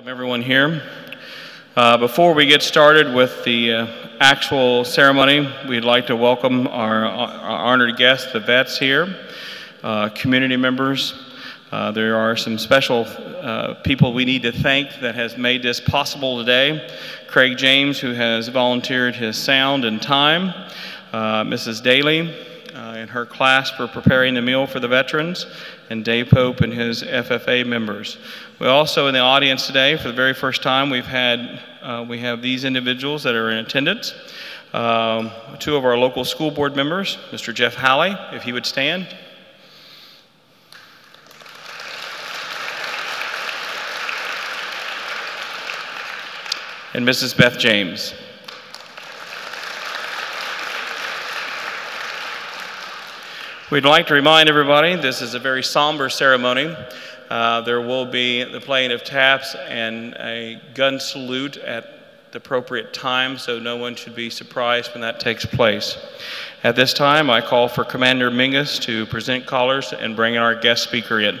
Welcome everyone here. Uh, before we get started with the uh, actual ceremony, we'd like to welcome our, our honored guests, the vets here, uh, community members. Uh, there are some special uh, people we need to thank that has made this possible today. Craig James, who has volunteered his sound and time. Uh, Mrs. Daly, in her class for preparing the meal for the veterans, and Dave Pope and his FFA members. We also, in the audience today, for the very first time, we've had, uh, we have these individuals that are in attendance. Um, two of our local school board members, Mr. Jeff Halley, if he would stand. And Mrs. Beth James. We'd like to remind everybody this is a very somber ceremony. Uh, there will be the playing of taps and a gun salute at the appropriate time, so no one should be surprised when that takes place. At this time, I call for Commander Mingus to present colors and bring our guest speaker in.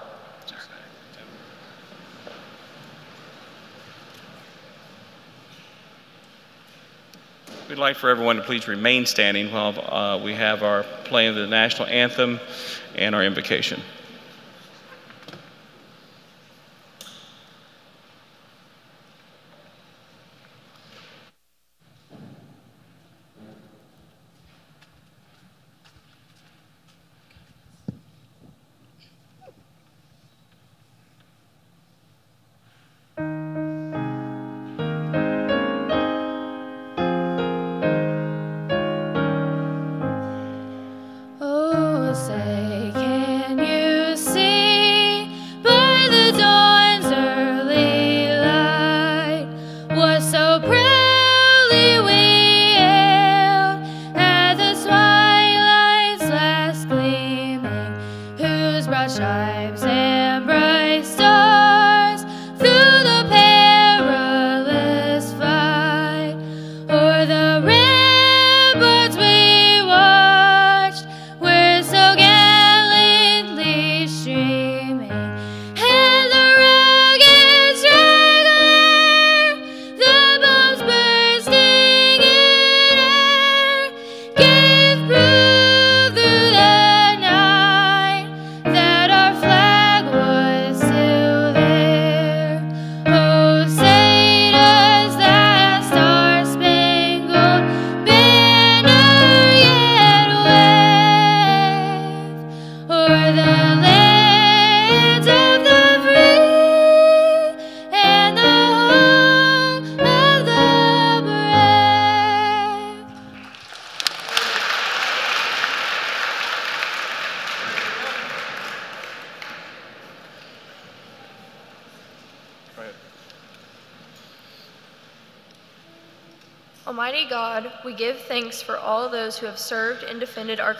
We'd like for everyone to please remain standing while uh, we have our playing of the national anthem and our invocation.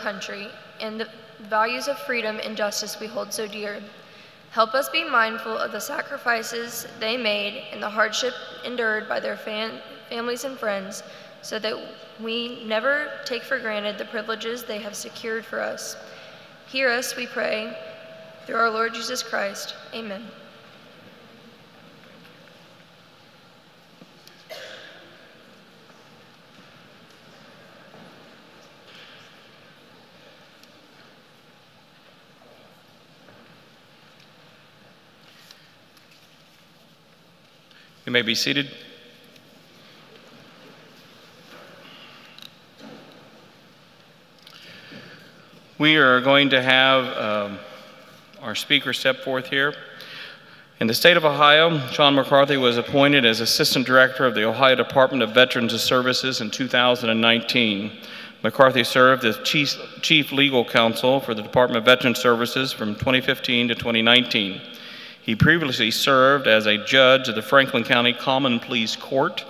Country and the values of freedom and justice we hold so dear. Help us be mindful of the sacrifices they made and the hardship endured by their fam families and friends so that we never take for granted the privileges they have secured for us. Hear us, we pray, through our Lord Jesus Christ. Amen. You may be seated. We are going to have um, our speaker step forth here. In the state of Ohio, Sean McCarthy was appointed as Assistant Director of the Ohio Department of Veterans Services in 2019. McCarthy served as Chief, Chief Legal Counsel for the Department of Veterans Services from 2015 to 2019. He previously served as a judge of the Franklin County Common Pleas Court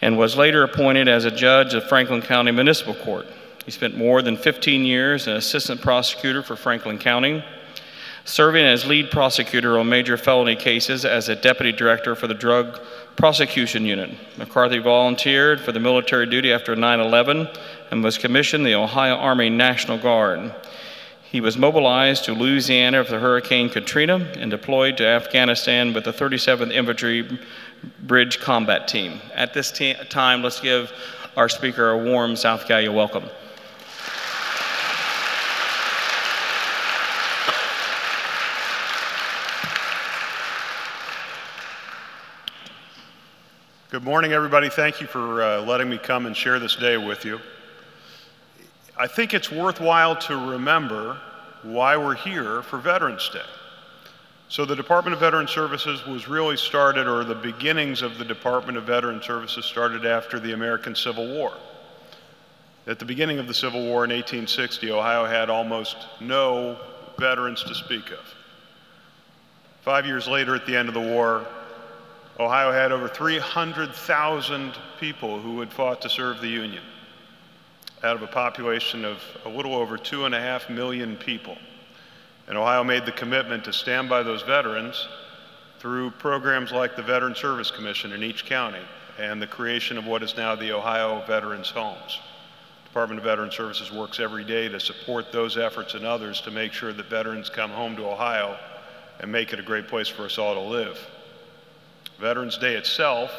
and was later appointed as a judge of Franklin County Municipal Court. He spent more than 15 years as an assistant prosecutor for Franklin County, serving as lead prosecutor on major felony cases as a deputy director for the Drug Prosecution Unit. McCarthy volunteered for the military duty after 9 11 and was commissioned the Ohio Army National Guard. He was mobilized to Louisiana for Hurricane Katrina and deployed to Afghanistan with the 37th Infantry Brigade Combat Team. At this time, let's give our speaker a warm South Gallia welcome. Good morning, everybody. Thank you for uh, letting me come and share this day with you. I think it's worthwhile to remember why we're here for Veterans Day. So the Department of Veteran Services was really started, or the beginnings of the Department of Veteran Services started after the American Civil War. At the beginning of the Civil War in 1860, Ohio had almost no veterans to speak of. Five years later, at the end of the war, Ohio had over 300,000 people who had fought to serve the Union out of a population of a little over two and a half million people. And Ohio made the commitment to stand by those veterans through programs like the Veteran Service Commission in each county and the creation of what is now the Ohio Veterans Homes. Department of Veteran Services works every day to support those efforts and others to make sure that veterans come home to Ohio and make it a great place for us all to live. Veterans Day itself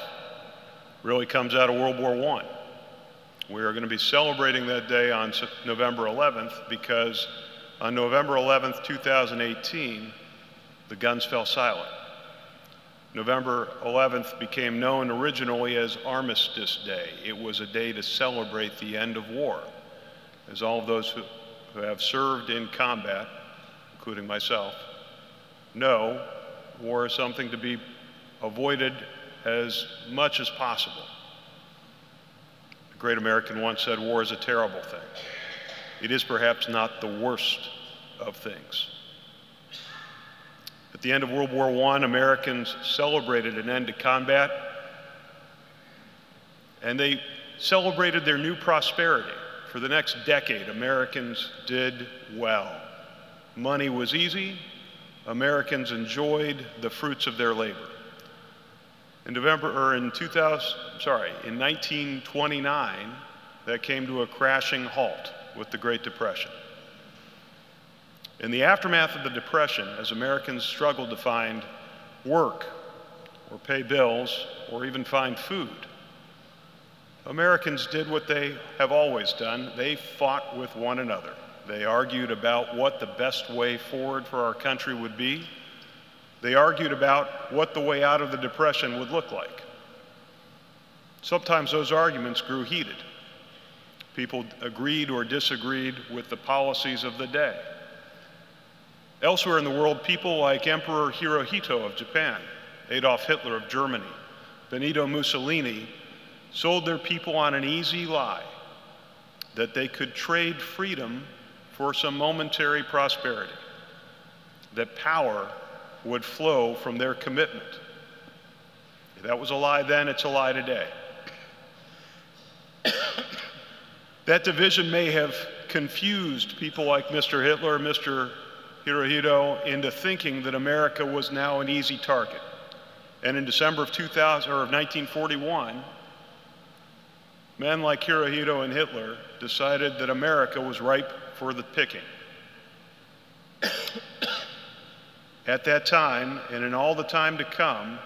really comes out of World War I. We are going to be celebrating that day on November 11th because on November 11th, 2018, the guns fell silent. November 11th became known originally as Armistice Day. It was a day to celebrate the end of war. As all of those who, who have served in combat, including myself, know, war is something to be avoided as much as possible. A great American once said, War is a terrible thing. It is perhaps not the worst of things. At the end of World War I, Americans celebrated an end to combat, and they celebrated their new prosperity. For the next decade, Americans did well. Money was easy, Americans enjoyed the fruits of their labor. In November, or in 2000, sorry, in 1929, that came to a crashing halt with the Great Depression. In the aftermath of the Depression, as Americans struggled to find work or pay bills or even find food, Americans did what they have always done. They fought with one another. They argued about what the best way forward for our country would be. They argued about what the way out of the Depression would look like. Sometimes those arguments grew heated. People agreed or disagreed with the policies of the day. Elsewhere in the world, people like Emperor Hirohito of Japan, Adolf Hitler of Germany, Benito Mussolini sold their people on an easy lie that they could trade freedom for some momentary prosperity, that power would flow from their commitment. If that was a lie then, it's a lie today. that division may have confused people like Mr. Hitler, Mr. Hirohito into thinking that America was now an easy target. And in December of 2000 or of 1941, men like Hirohito and Hitler decided that America was ripe for the picking. At that time, and in all the time to come,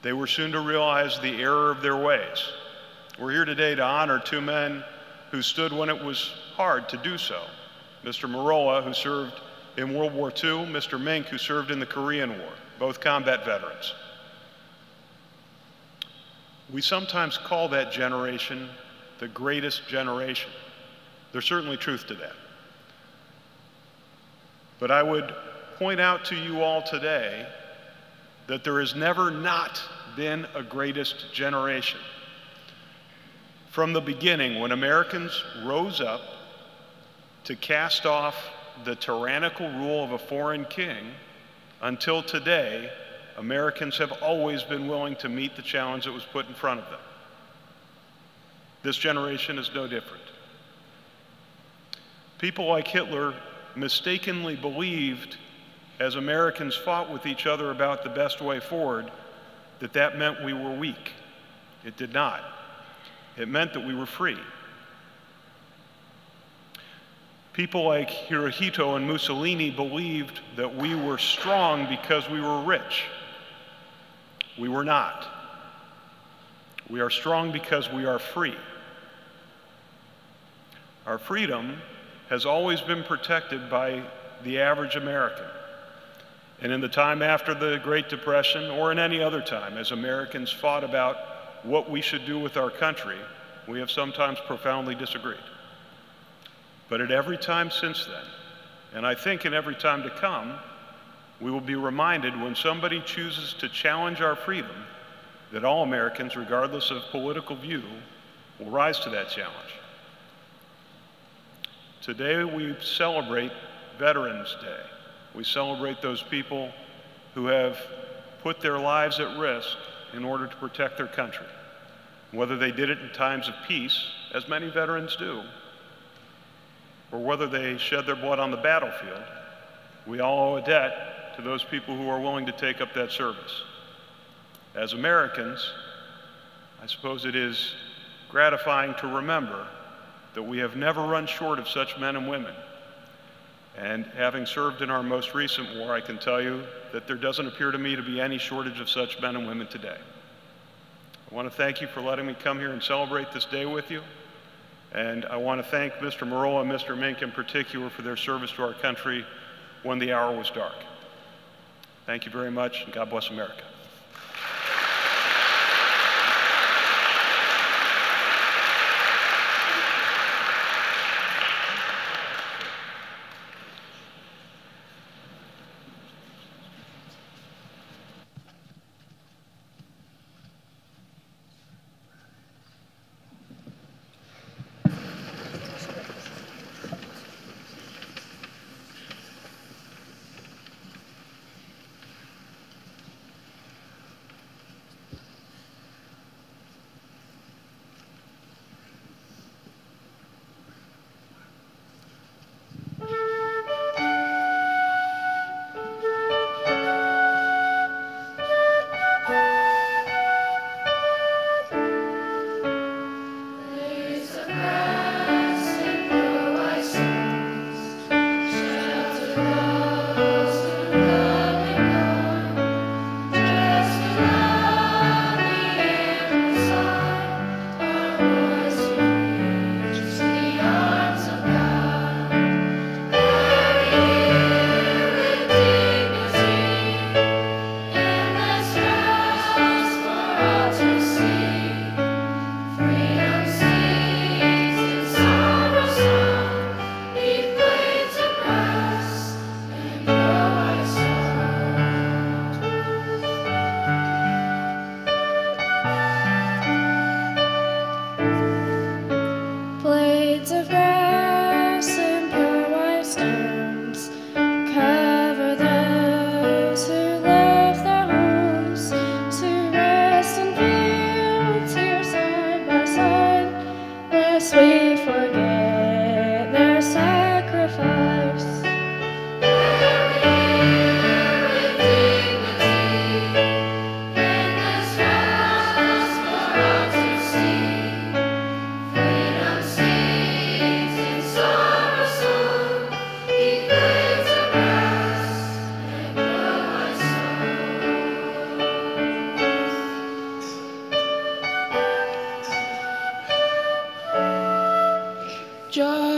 they were soon to realize the error of their ways. We're here today to honor two men who stood when it was hard to do so. Mr. Merola, who served in World War II, Mr. Mink, who served in the Korean War, both combat veterans. We sometimes call that generation the greatest generation. There's certainly truth to that. But I would point out to you all today that there has never not been a greatest generation. From the beginning, when Americans rose up to cast off the tyrannical rule of a foreign king, until today, Americans have always been willing to meet the challenge that was put in front of them. This generation is no different. People like Hitler mistakenly believed, as Americans fought with each other about the best way forward, that that meant we were weak. It did not. It meant that we were free. People like Hirohito and Mussolini believed that we were strong because we were rich. We were not. We are strong because we are free. Our freedom has always been protected by the average American. And in the time after the Great Depression, or in any other time, as Americans fought about what we should do with our country, we have sometimes profoundly disagreed. But at every time since then, and I think in every time to come, we will be reminded when somebody chooses to challenge our freedom that all Americans, regardless of political view, will rise to that challenge. Today we celebrate Veterans Day. We celebrate those people who have put their lives at risk in order to protect their country. Whether they did it in times of peace, as many veterans do, or whether they shed their blood on the battlefield, we all owe a debt to those people who are willing to take up that service. As Americans, I suppose it is gratifying to remember that we have never run short of such men and women. And having served in our most recent war, I can tell you that there doesn't appear to me to be any shortage of such men and women today. I want to thank you for letting me come here and celebrate this day with you. And I want to thank Mr. Merola and Mr. Mink in particular for their service to our country when the hour was dark. Thank you very much, and God bless America.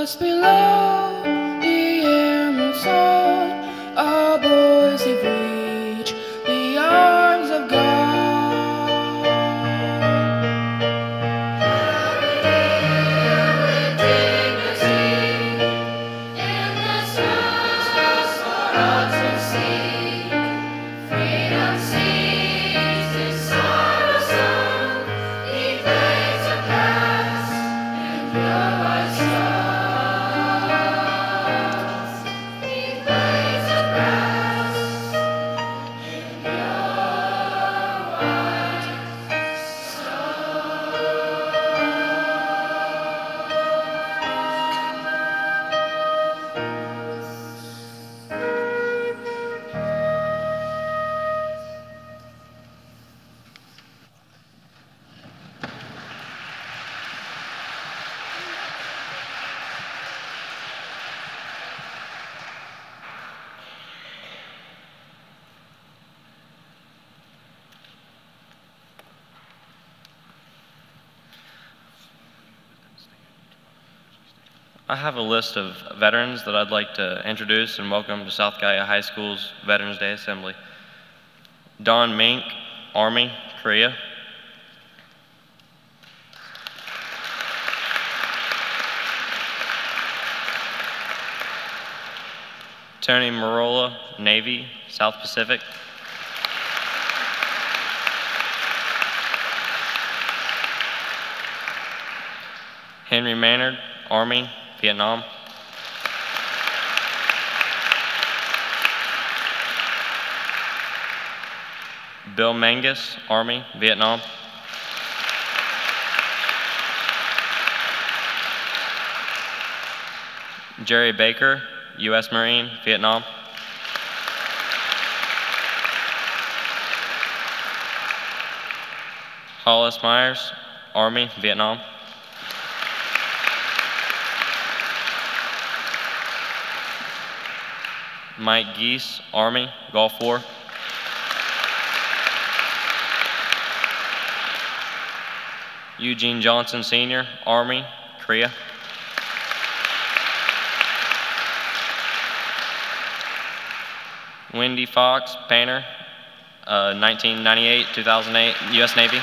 just below. Have a list of veterans that I'd like to introduce and welcome to South Gallia High School's Veterans Day Assembly. Don Mink, Army, Korea. Tony Marola, Navy, South Pacific. Henry Maynard, Army, Vietnam. Bill Mangus, Army, Vietnam. Jerry Baker, U.S. Marine, Vietnam. Hollis Myers, Army, Vietnam. Mike Geese, Army, Gulf War. Eugene Johnson, Sr., Army, Korea. Wendy Fox, painter, uh, 1998, 2008, U.S. Navy.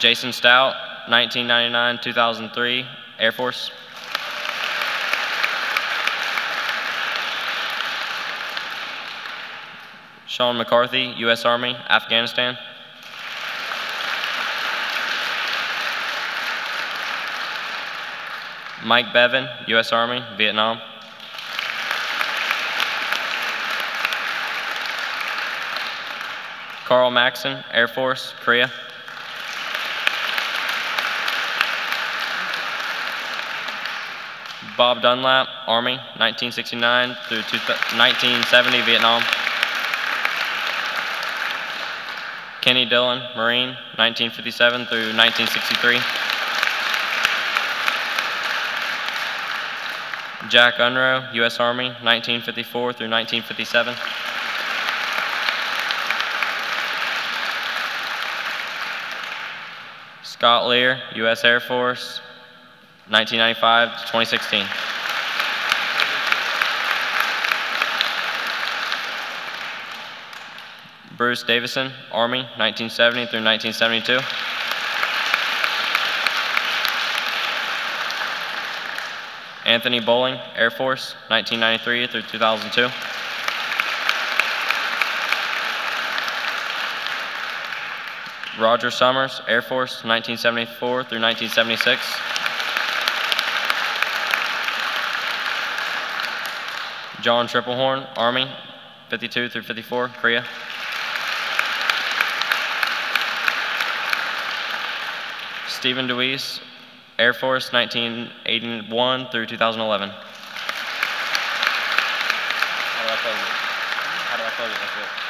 Jason Stout, 1999, 2003, Air Force. Sean McCarthy, U.S. Army, Afghanistan. Mike Bevan, U.S. Army, Vietnam. Carl Maxon, Air Force, Korea. Bob Dunlap, Army, 1969 through 1970, Vietnam. Kenny Dillon, Marine, 1957 through 1963. Jack Unrow, U.S. Army, 1954 through 1957. Scott Lear, U.S. Air Force, 1995 to 2016. Bruce Davison, Army, 1970 through 1972. Anthony Bowling, Air Force, 1993 through 2002. Roger Summers, Air Force, 1974 through 1976. John Triplehorn, Army, 52 through 54, Korea. Stephen DeWeese, Air Force, 1981 through 2011. How do I close it? How do I close it?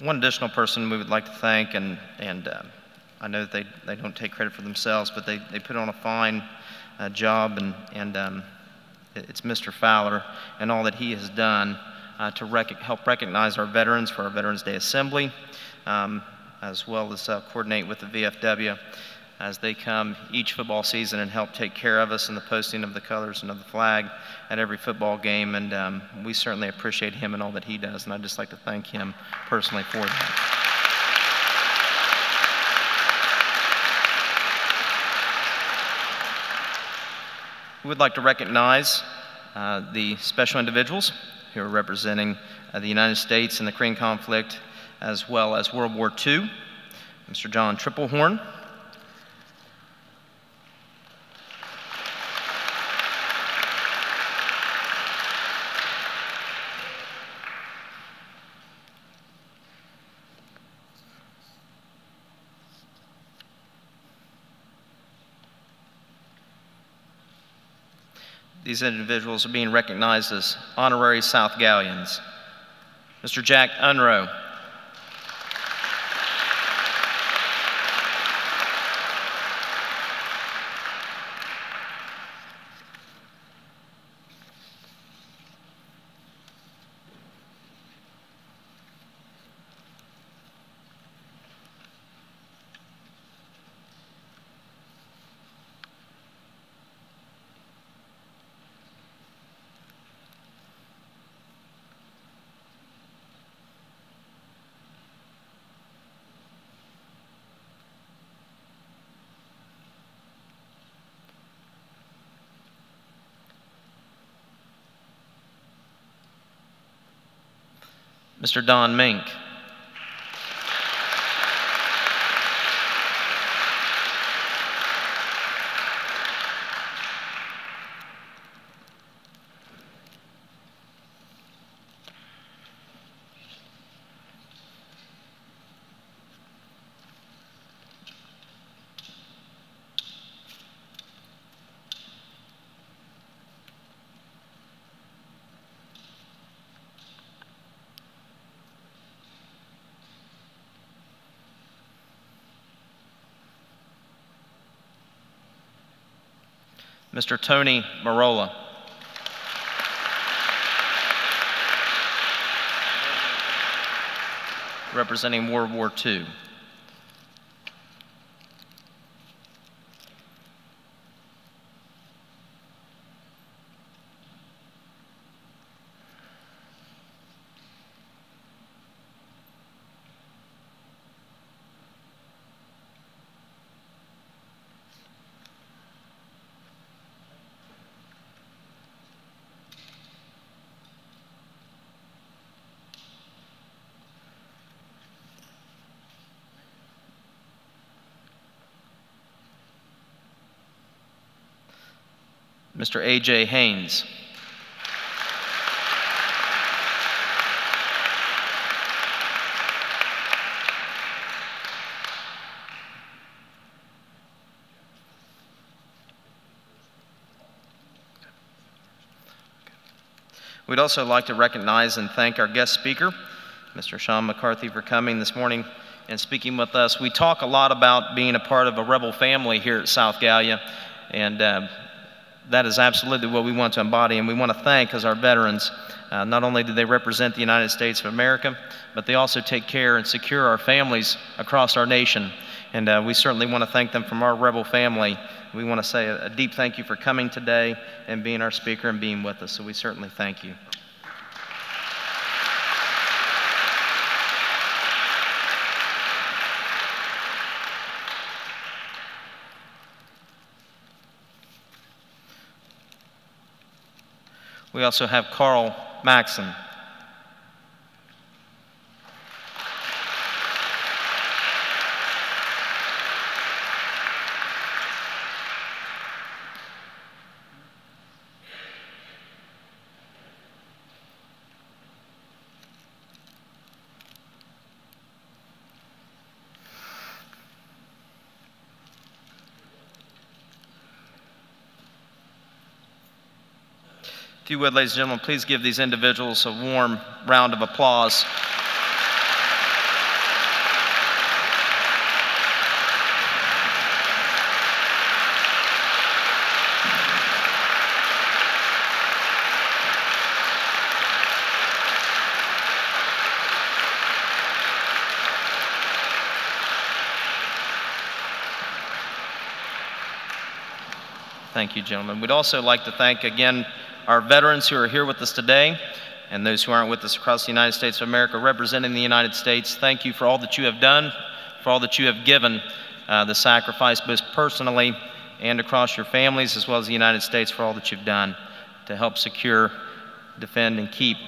One additional person we would like to thank, and, and uh, I know that they, they don't take credit for themselves, but they, they put on a fine uh, job, and, and um, it's Mr. Fowler and all that he has done uh, to rec help recognize our veterans for our Veterans Day Assembly, um, as well as uh, coordinate with the VFW as they come each football season and help take care of us in the posting of the colors and of the flag at every football game. And um, we certainly appreciate him and all that he does. And I'd just like to thank him personally for that. We would like to recognize uh, the special individuals who are representing uh, the United States in the Korean conflict as well as World War II. Mr. John Triplehorn, These individuals are being recognized as honorary South Galleons. Mr. Jack Unrow. Mr. Don Mink. Mr. Tony Marola. Representing World War II. Mr. A.J. Haynes. We'd also like to recognize and thank our guest speaker, Mr. Sean McCarthy, for coming this morning and speaking with us. We talk a lot about being a part of a rebel family here at South Gallia, and uh, that is absolutely what we want to embody, and we want to thank as our veterans. Uh, not only do they represent the United States of America, but they also take care and secure our families across our nation. And uh, we certainly want to thank them from our rebel family. We want to say a, a deep thank you for coming today and being our speaker and being with us. So we certainly thank you. We also have Carl Maxon. You would, ladies and gentlemen, please give these individuals a warm round of applause. Thank you, gentlemen. We'd also like to thank again our veterans who are here with us today and those who aren't with us across the United States of America representing the United States. Thank you for all that you have done, for all that you have given, uh, the sacrifice both personally and across your families, as well as the United States, for all that you've done to help secure, defend, and keep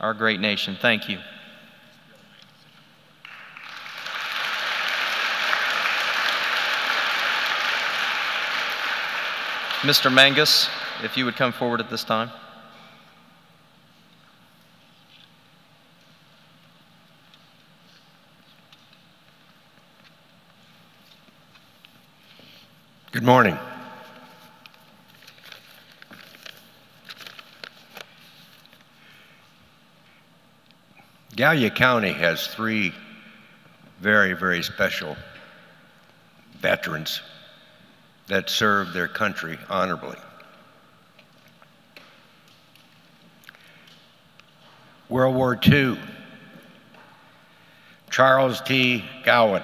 our great nation. Thank you. Mr. Mangus, if you would come forward at this time. Good morning. Gallia County has three very, very special veterans that served their country honorably. World War II, Charles T. Gowan,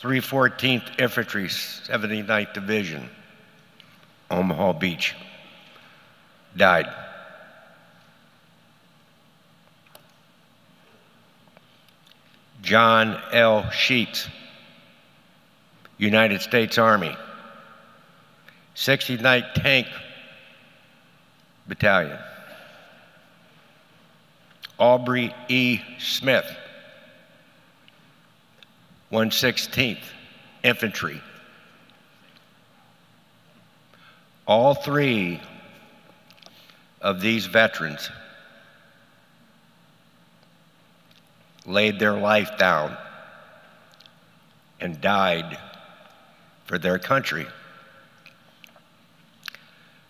314th Infantry, 79th Division, Omaha Beach, died. John L. Sheets, United States Army, 69th Tank Battalion, Aubrey E. Smith, 116th Infantry. All three of these veterans laid their life down and died for their country.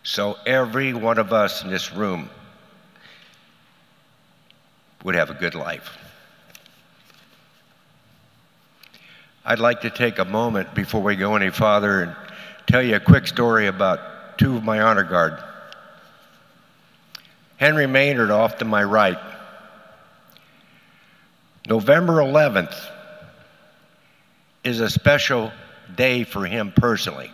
So every one of us in this room would have a good life. I'd like to take a moment before we go any farther and tell you a quick story about two of my honor guard. Henry Maynard off to my right. November 11th is a special day for him personally.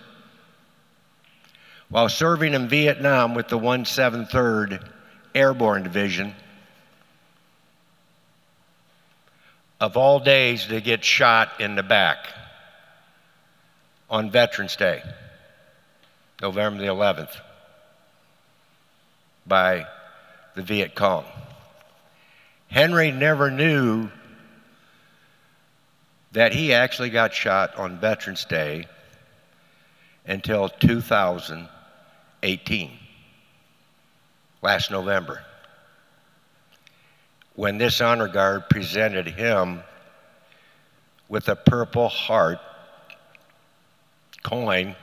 While serving in Vietnam with the 173rd Airborne Division, of all days to get shot in the back on Veterans Day, November the 11th, by the Viet Cong. Henry never knew that he actually got shot on Veterans Day until 2018, last November, when this honor guard presented him with a Purple Heart coin,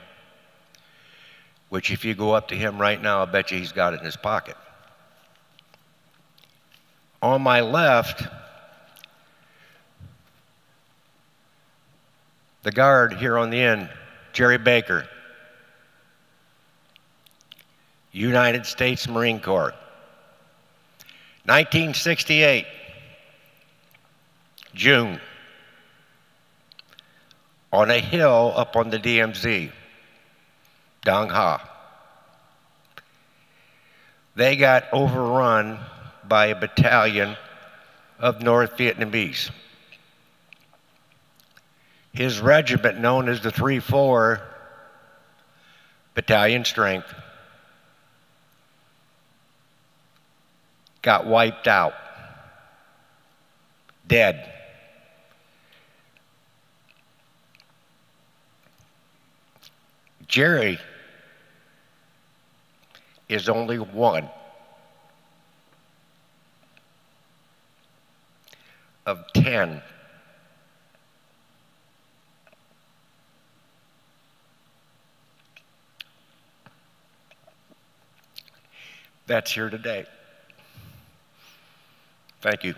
which if you go up to him right now, I bet you he's got it in his pocket. On my left, the guard here on the end, Jerry Baker, United States Marine Corps. 1968, June, on a hill up on the DMZ, Dong Ha. They got overrun by a battalion of North Vietnamese. His regiment, known as the 3 4 Battalion Strength, got wiped out, dead. Jerry is only one of 10 that's here today. Thank you.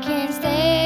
Thank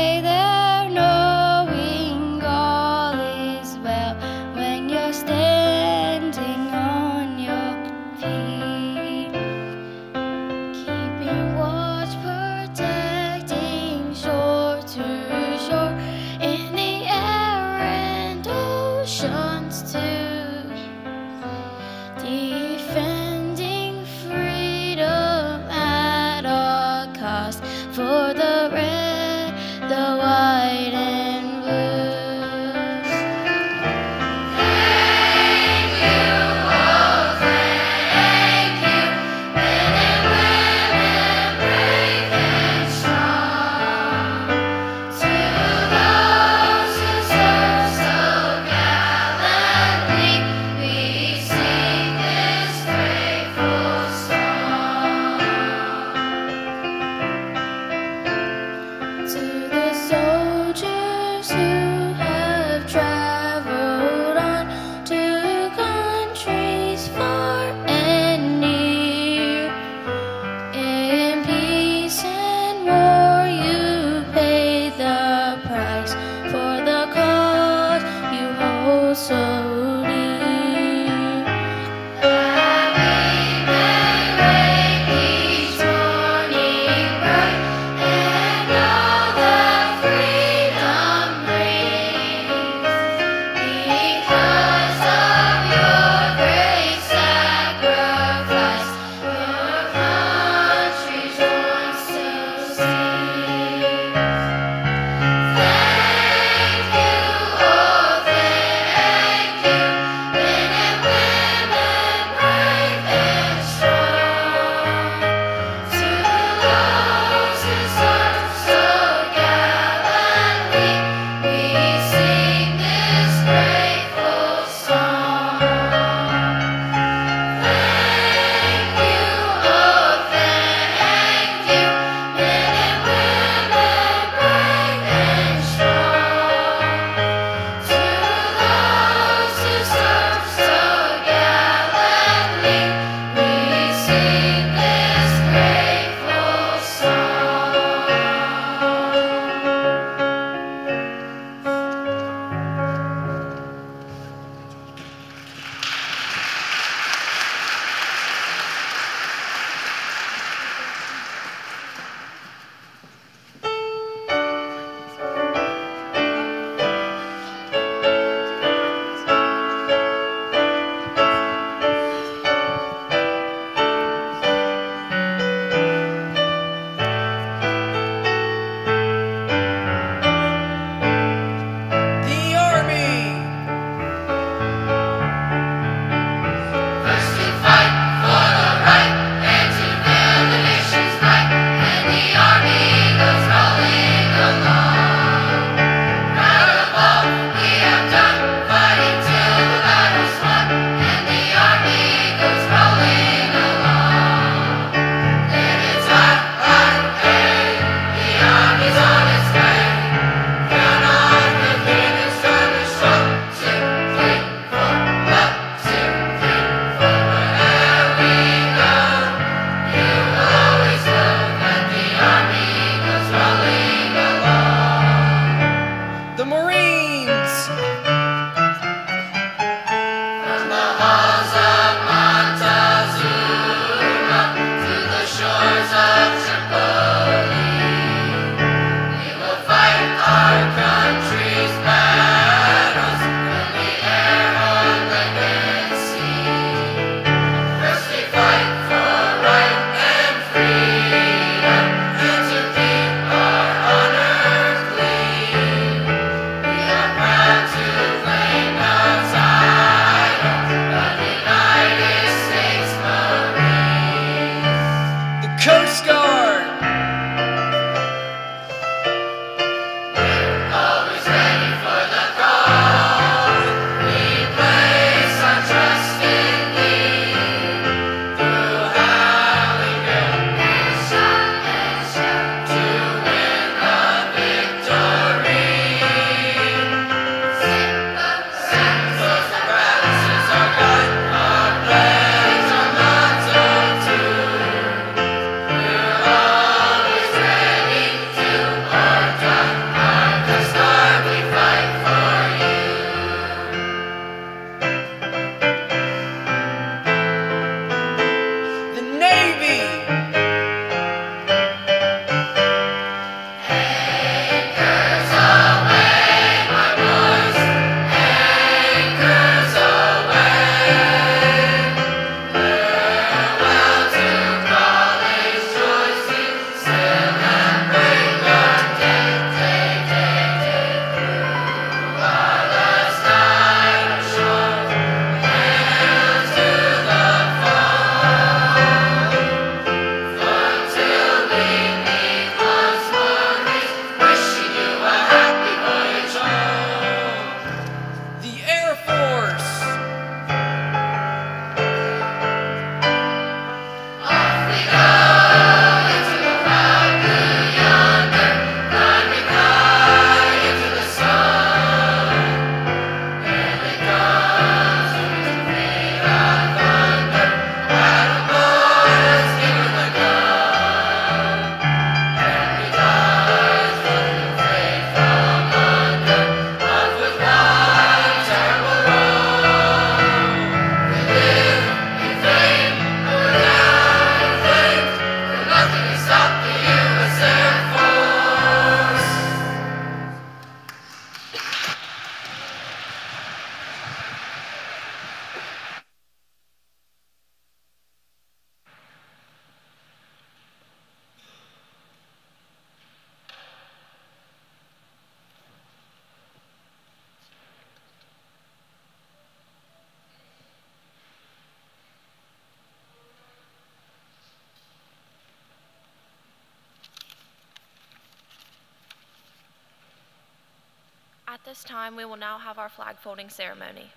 At this time, we will now have our flag folding ceremony.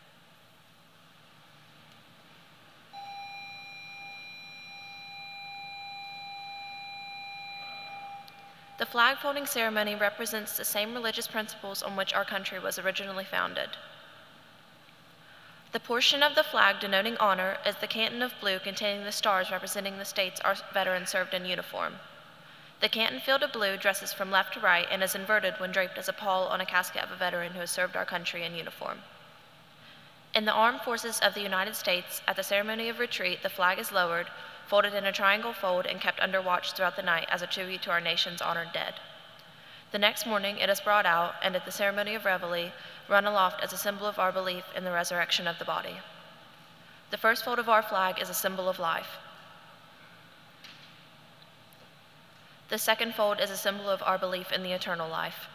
The flag folding ceremony represents the same religious principles on which our country was originally founded. The portion of the flag denoting honor is the canton of blue containing the stars representing the states our veterans served in uniform. The canton field of blue dresses from left to right and is inverted when draped as a pall on a casket of a veteran who has served our country in uniform. In the armed forces of the United States, at the ceremony of retreat, the flag is lowered, folded in a triangle fold, and kept under watch throughout the night as a tribute to our nation's honored dead. The next morning, it is brought out and at the ceremony of Reveille, run aloft as a symbol of our belief in the resurrection of the body. The first fold of our flag is a symbol of life. The second fold is a symbol of our belief in the eternal life.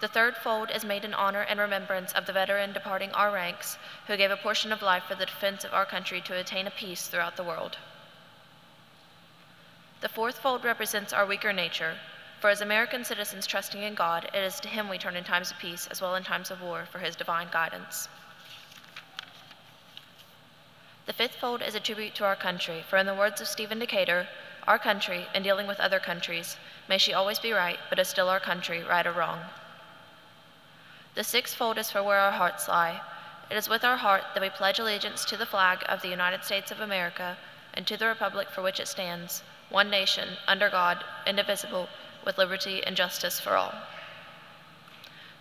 The third fold is made in honor and remembrance of the veteran departing our ranks who gave a portion of life for the defense of our country to attain a peace throughout the world. The fourth fold represents our weaker nature, for as American citizens trusting in God, it is to Him we turn in times of peace as well as in times of war for His divine guidance. The fifth fold is a tribute to our country, for in the words of Stephen Decatur, our country, in dealing with other countries, may she always be right, but is still our country, right or wrong. The sixth fold is for where our hearts lie. It is with our heart that we pledge allegiance to the flag of the United States of America and to the republic for which it stands, one nation, under God, indivisible, with liberty and justice for all.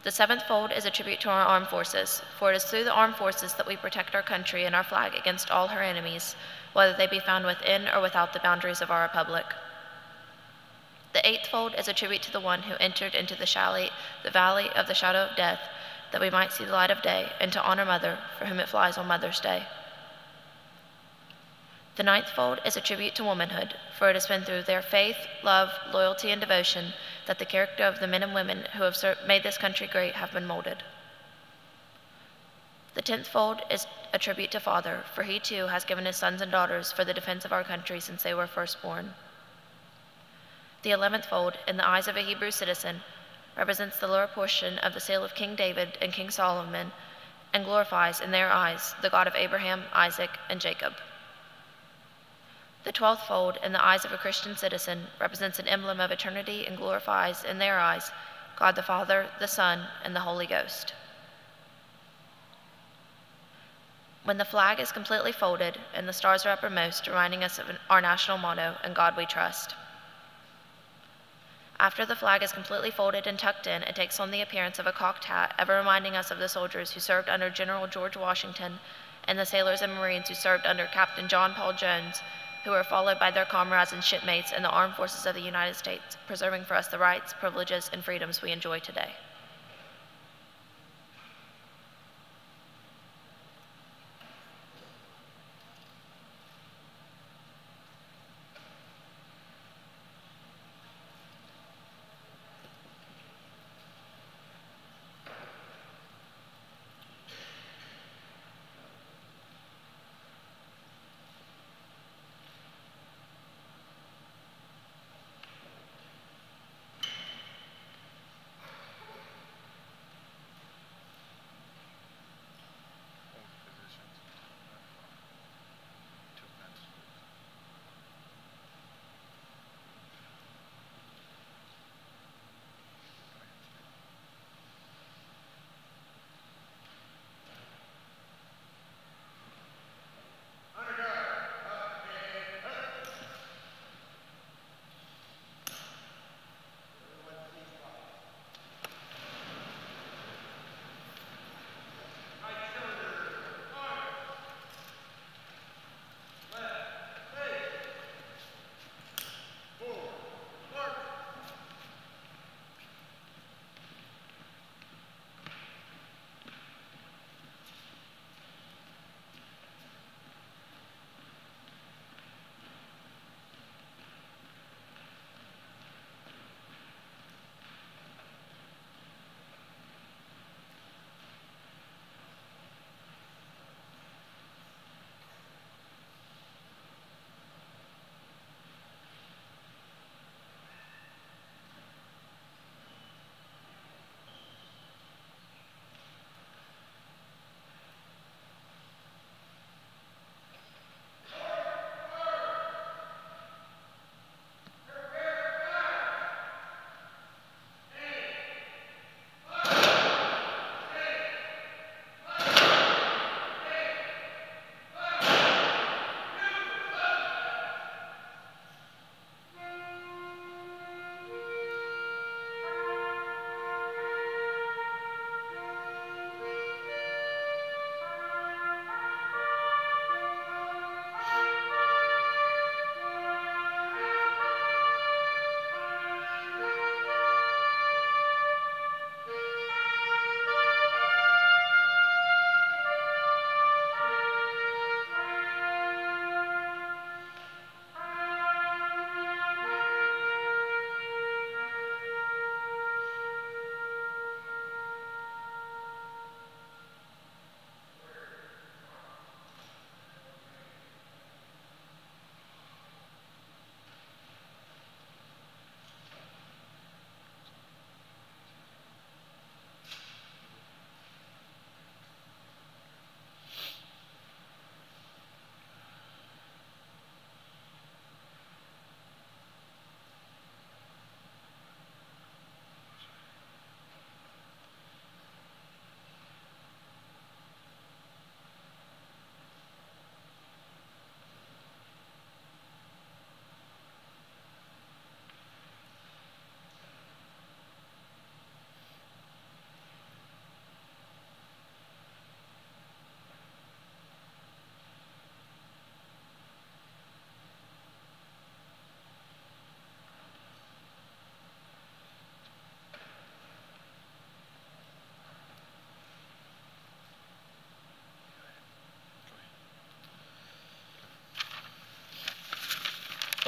The seventh fold is a tribute to our armed forces, for it is through the armed forces that we protect our country and our flag against all her enemies, whether they be found within or without the boundaries of our republic. The eighth fold is a tribute to the one who entered into the, shally, the valley of the shadow of death, that we might see the light of day, and to honor Mother, for whom it flies on Mother's Day. The ninth fold is a tribute to womanhood, for it has been through their faith, love, loyalty, and devotion that the character of the men and women who have made this country great have been molded. The tenth fold is a tribute to Father, for he too has given his sons and daughters for the defense of our country since they were first born. The eleventh fold, in the eyes of a Hebrew citizen, represents the lower portion of the seal of King David and King Solomon and glorifies, in their eyes, the God of Abraham, Isaac, and Jacob. The twelfth fold, in the eyes of a Christian citizen, represents an emblem of eternity and glorifies, in their eyes, God the Father, the Son, and the Holy Ghost. When the flag is completely folded and the stars are uppermost, reminding us of our national motto, In God We Trust. After the flag is completely folded and tucked in, it takes on the appearance of a cocked hat, ever reminding us of the soldiers who served under General George Washington and the sailors and Marines who served under Captain John Paul Jones, who were followed by their comrades and shipmates in the armed forces of the United States, preserving for us the rights, privileges, and freedoms we enjoy today.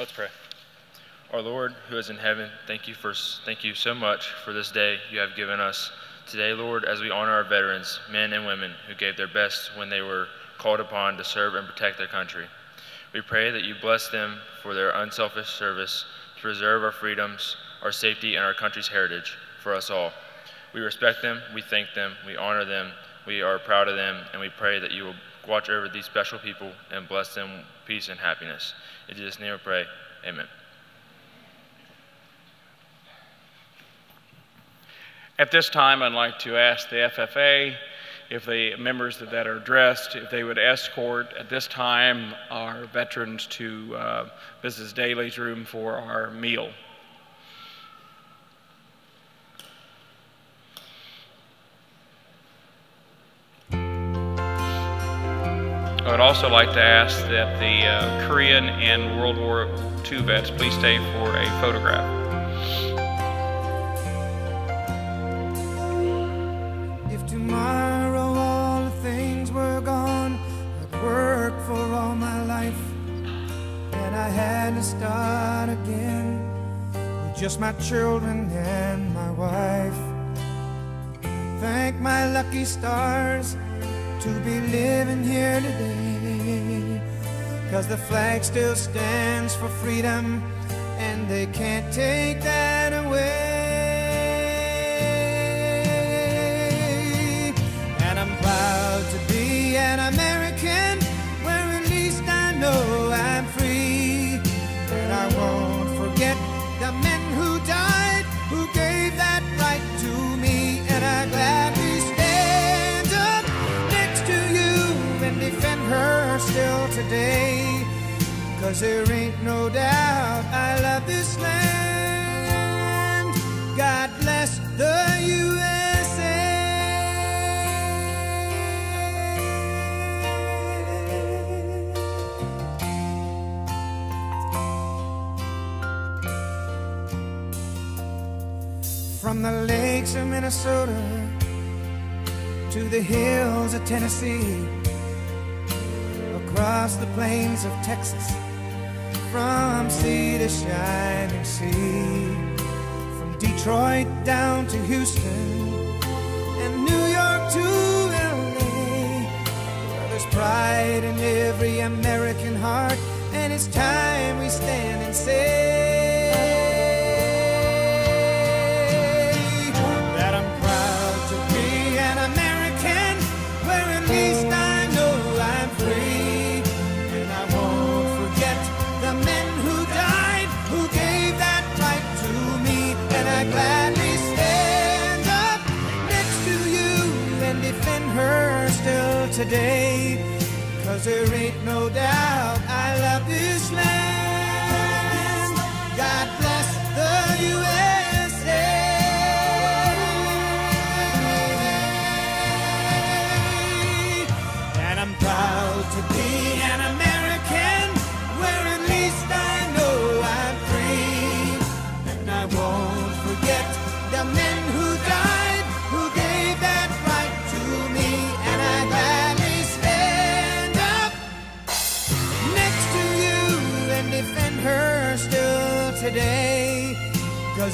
Let's pray. Our Lord, who is in heaven, thank you for thank you so much for this day you have given us. Today, Lord, as we honor our veterans, men and women who gave their best when they were called upon to serve and protect their country. We pray that you bless them for their unselfish service to preserve our freedoms, our safety, and our country's heritage for us all. We respect them, we thank them, we honor them, we are proud of them, and we pray that you will watch over these special people and bless them peace and happiness. In Jesus' name we pray. Amen. At this time, I'd like to ask the FFA if the members that are dressed, if they would escort at this time our veterans to uh, Mrs. Daly's room for our meal. I would also like to ask that the uh, Korean and World War II vets please stay for a photograph. If tomorrow all the things were gone, I'd work for all my life, and I had to start again with just my children and my wife. Thank my lucky stars to be living here today. Cause the flag still stands for freedom, and they can't take that Cause there ain't no doubt I love this land. God bless the USA. From the lakes of Minnesota to the hills of Tennessee, across the plains of Texas, sea to shining sea, from Detroit down to Houston and New York to LA. There's pride in every American heart, and it's time we stand and say Cause there ain't no doubt